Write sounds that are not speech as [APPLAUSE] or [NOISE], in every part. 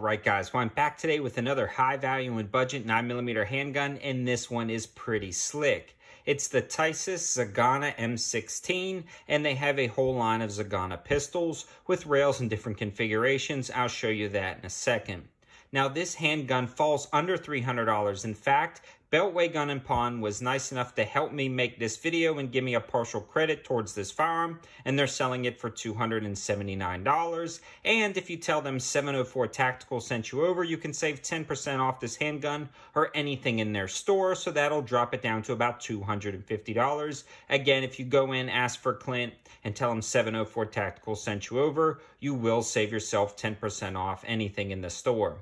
Right, guys, well, I'm back today with another high value and budget 9mm handgun, and this one is pretty slick. It's the Tisas Zigana M16, and they have a whole line of Zigana pistols with rails in different configurations. I'll show you that in a second. Now, this handgun falls under $300. In fact, Beltway Gun and Pawn was nice enough to help me make this video and give me a partial credit towards this firearm, and they're selling it for $279. And if you tell them 704 Tactical sent you over, you can save 10% off this handgun or anything in their store, so that'll drop it down to about $250. Again, if you go in, ask for Clint, and tell them 704 Tactical sent you over, you will save yourself 10% off anything in the store.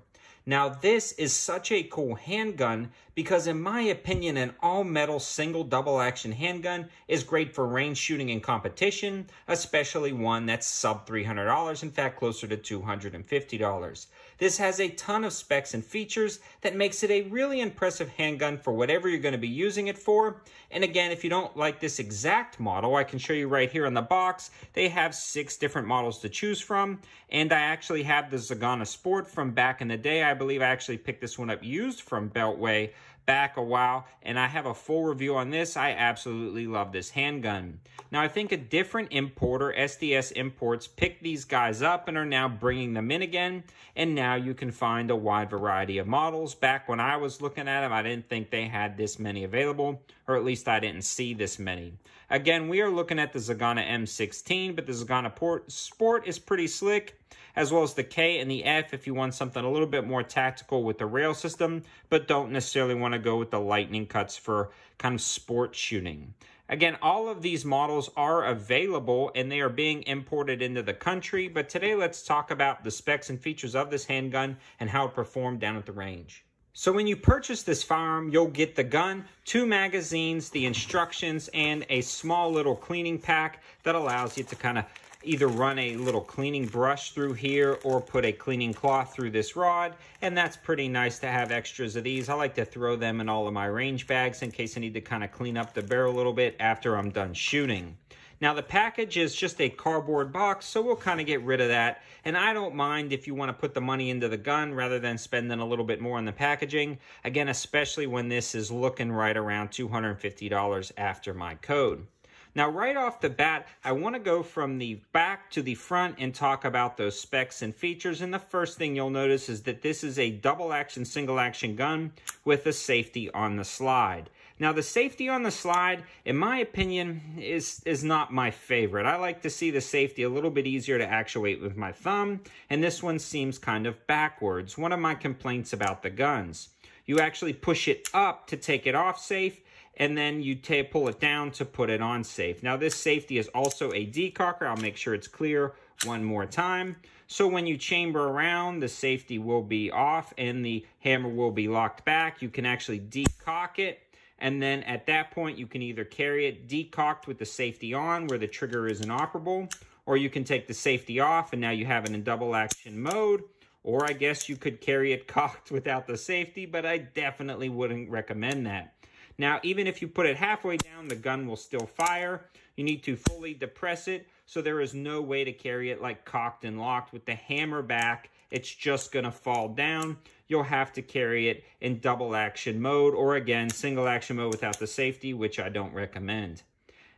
Now, this is such a cool handgun because, in my opinion, an all metal single double action handgun is great for range shooting and competition, especially one that's sub $300, in fact, closer to $250. This has a ton of specs and features that makes it a really impressive handgun for whatever you're going to be using it for. And again, if you don't like this exact model, I can show you right here in the box. They have six different models to choose from. And I actually have the Zigana Sport from back in the day. I believe I actually picked this one up used from Beltway back a while, and I have a full review on this. I absolutely love this handgun. Now, I think a different importer, SDS Imports, picked these guys up and are now bringing them in again, and now you can find a wide variety of models. Back when I was looking at them, I didn't think they had this many available, or at least I didn't see this many. Again, we are looking at the Zigana M16, but the Zigana Port Sport is pretty slick as well as the K and the F if you want something a little bit more tactical with the rail system, but don't necessarily want to go with the lightning cuts for kind of sport shooting. Again, all of these models are available and they are being imported into the country, but today let's talk about the specs and features of this handgun and how it performed down at the range. So when you purchase this firearm, you'll get the gun, two magazines, the instructions, and a small little cleaning pack that allows you to kind of either run a little cleaning brush through here or put a cleaning cloth through this rod. And that's pretty nice to have extras of these. I like to throw them in all of my range bags in case I need to kind of clean up the barrel a little bit after I'm done shooting. Now the package is just a cardboard box, so we'll kind of get rid of that. And I don't mind if you want to put the money into the gun rather than spending a little bit more on the packaging. Again, especially when this is looking right around $250 after my code. Now, right off the bat, I want to go from the back to the front and talk about those specs and features. And the first thing you'll notice is that this is a double action, single action gun with a safety on the slide. Now, the safety on the slide, in my opinion, is, is not my favorite. I like to see the safety a little bit easier to actuate with my thumb, and this one seems kind of backwards. One of my complaints about the guns. You actually push it up to take it off safe, and then you pull it down to put it on safe. Now this safety is also a decocker. I'll make sure it's clear one more time. So when you chamber around, the safety will be off and the hammer will be locked back. You can actually decock it. And then at that point, you can either carry it decocked with the safety on where the trigger is inoperable, or you can take the safety off and now you have it in double action mode. Or I guess you could carry it [LAUGHS] cocked without the safety, but I definitely wouldn't recommend that. Now, even if you put it halfway down, the gun will still fire. You need to fully depress it, so there is no way to carry it like cocked and locked. With the hammer back, it's just going to fall down. You'll have to carry it in double action mode, or again, single action mode without the safety, which I don't recommend.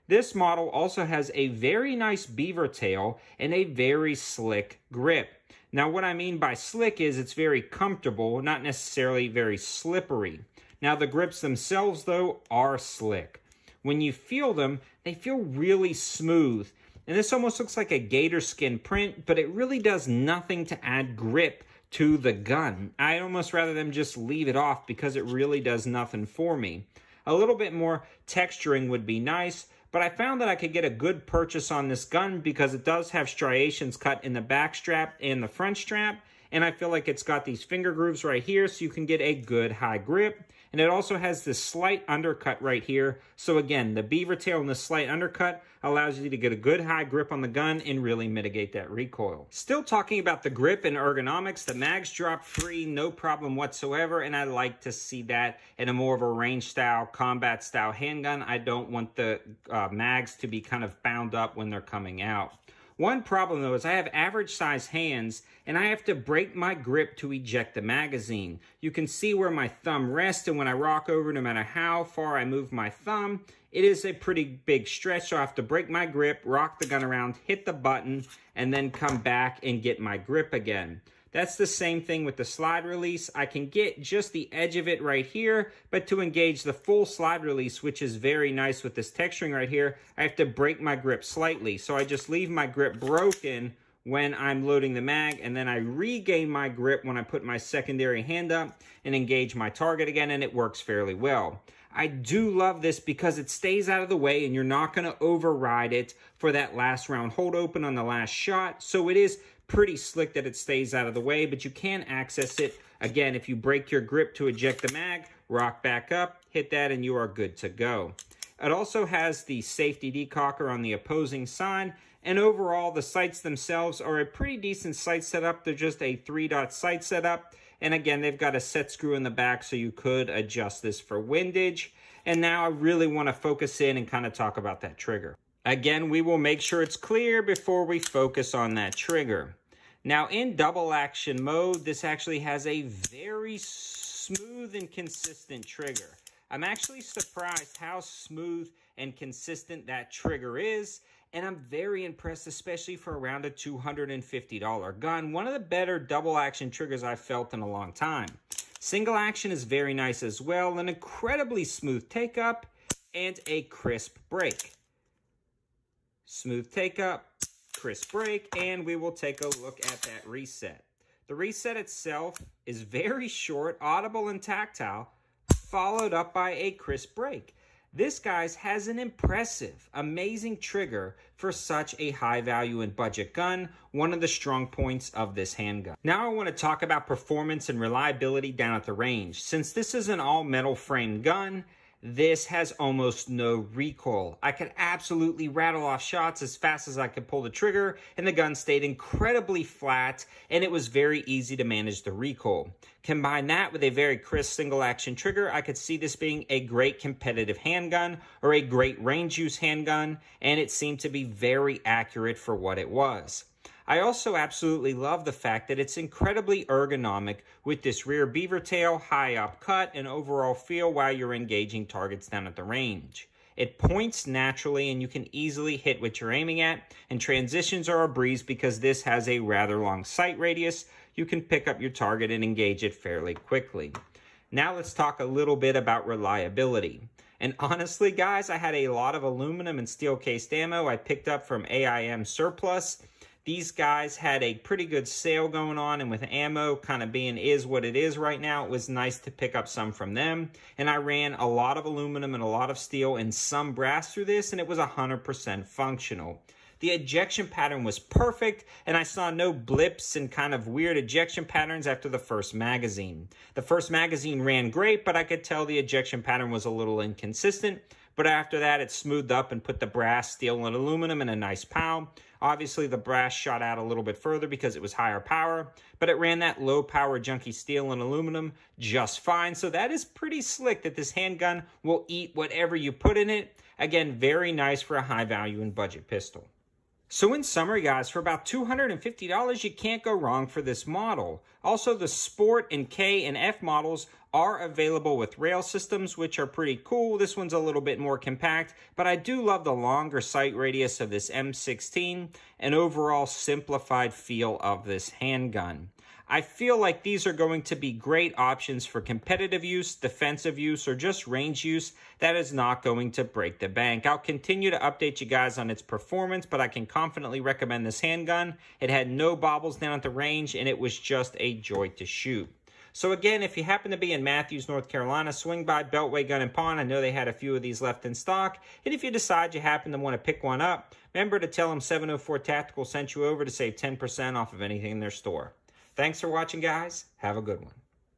This model also has a very nice beaver tail and a very slick grip. Now, what I mean by slick is it's very comfortable, not necessarily very slippery. Now, the grips themselves, though, are slick. When you feel them, they feel really smooth. And this almost looks like a gator skin print, but it really does nothing to add grip to the gun. I'd almost rather them just leave it off because it really does nothing for me. A little bit more texturing would be nice, but I found that I could get a good purchase on this gun because it does have striations cut in the back strap and the front strap, and I feel like it's got these finger grooves right here so you can get a good high grip. And it also has this slight undercut right here. So again, the beaver tail and the slight undercut allows you to get a good high grip on the gun and really mitigate that recoil. Still talking about the grip and ergonomics, the mags drop free, no problem whatsoever, and I like to see that in a more of a range style, combat style handgun. I don't want the uh, mags to be kind of bound up when they're coming out. One problem though is I have average size hands and I have to break my grip to eject the magazine. You can see where my thumb rests and when I rock over, no matter how far I move my thumb, it is a pretty big stretch. So I have to break my grip, rock the gun around, hit the button, and then come back and get my grip again. That's the same thing with the slide release. I can get just the edge of it right here, but to engage the full slide release, which is very nice with this texturing right here, I have to break my grip slightly. So I just leave my grip broken when I'm loading the mag, and then I regain my grip when I put my secondary hand up and engage my target again, and it works fairly well. I do love this because it stays out of the way and you're not going to override it for that last round hold open on the last shot. So it is pretty slick that it stays out of the way, but you can access it. Again, if you break your grip to eject the mag, rock back up, hit that, and you are good to go. It also has the safety decocker on the opposing side, and overall, the sights themselves are a pretty decent sight setup. They're just a three-dot sight setup. And again, they've got a set screw in the back, so you could adjust this for windage. And now I really want to focus in and kind of talk about that trigger. Again, we will make sure it's clear before we focus on that trigger. Now in double action mode, this actually has a very smooth and consistent trigger. I'm actually surprised how smooth and consistent that trigger is. And I'm very impressed, especially for around a $250 gun. One of the better double action triggers I've felt in a long time. Single action is very nice as well. An incredibly smooth take up and a crisp break. Smooth take up, crisp break, and we will take a look at that reset. The reset itself is very short, audible, and tactile, followed up by a crisp break. This, guys, has an impressive, amazing trigger for such a high value and budget gun, one of the strong points of this handgun. Now I want to talk about performance and reliability down at the range. Since this is an all metal frame gun, this has almost no recoil. I could absolutely rattle off shots as fast as I could pull the trigger, and the gun stayed incredibly flat, and it was very easy to manage the recoil. Combine that with a very crisp single action trigger, I could see this being a great competitive handgun or a great range use handgun, and it seemed to be very accurate for what it was. I also absolutely love the fact that it's incredibly ergonomic with this rear beaver tail, high up cut, and overall feel while you're engaging targets down at the range. It points naturally and you can easily hit what you're aiming at, and transitions are a breeze because this has a rather long sight radius. You can pick up your target and engage it fairly quickly. Now let's talk a little bit about reliability. And honestly, guys, I had a lot of aluminum and steel cased ammo I picked up from AIM Surplus these guys had a pretty good sale going on, and with ammo kind of being is what it is right now, it was nice to pick up some from them. And I ran a lot of aluminum and a lot of steel and some brass through this, and it was 100% functional. The ejection pattern was perfect, and I saw no blips and kind of weird ejection patterns after the first magazine. The first magazine ran great, but I could tell the ejection pattern was a little inconsistent. But after that, it smoothed up and put the brass, steel, and aluminum in a nice pow. Obviously, the brass shot out a little bit further because it was higher power, but it ran that low power junky steel and aluminum just fine. So that is pretty slick that this handgun will eat whatever you put in it. Again, very nice for a high value and budget pistol. So in summary, guys, for about $250, you can't go wrong for this model. Also, the Sport and K and F models are available with rail systems, which are pretty cool. This one's a little bit more compact, but I do love the longer sight radius of this M16 and overall simplified feel of this handgun. I feel like these are going to be great options for competitive use, defensive use, or just range use that is not going to break the bank. I'll continue to update you guys on its performance, but I can confidently recommend this handgun. It had no bobbles down at the range, and it was just a joy to shoot. So again, if you happen to be in Matthews, North Carolina, swing by Beltway Gun and Pawn. I know they had a few of these left in stock. And if you decide you happen to want to pick one up, remember to tell them 704 Tactical sent you over to save 10% off of anything in their store. Thanks for watching, guys. Have a good one.